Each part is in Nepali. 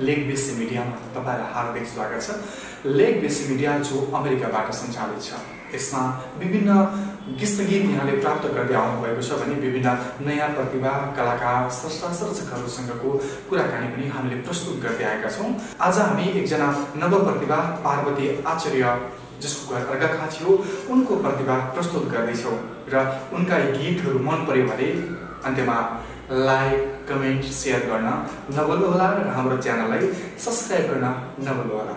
लेग बेसी मिडियामा तपाईँलाई हार्दिक स्वागत छ। लेग बेसी मिडिया जो अमेरिकाबाट सञ्चालित छ यसमा विभिन्न गीत यहाँले प्राप्त गर्दै आउनुभएको छ भने विभिन्न नयाँ प्रतिभा कलाकार स्रष्टा सर्जकहरूसँगको कुराकानी पनि हामीले प्रस्तुत गर्दै आएका छौँ। आज हामी एकजना नव प्रतिभा पार्वती आचार्य जसको घर अर्घाखा थियो उनको प्रतिभा प्रस्तुत गर्दैछौँ र उनका गीतहरू मन पर्यो भने अन्त्यमा लाइक कमेन्ट सेयर गर्न नभुल्नुहोला र हाम्रो च्यानललाई सब्सक्राइब गर्न नभुल्नुहोला।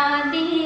大地。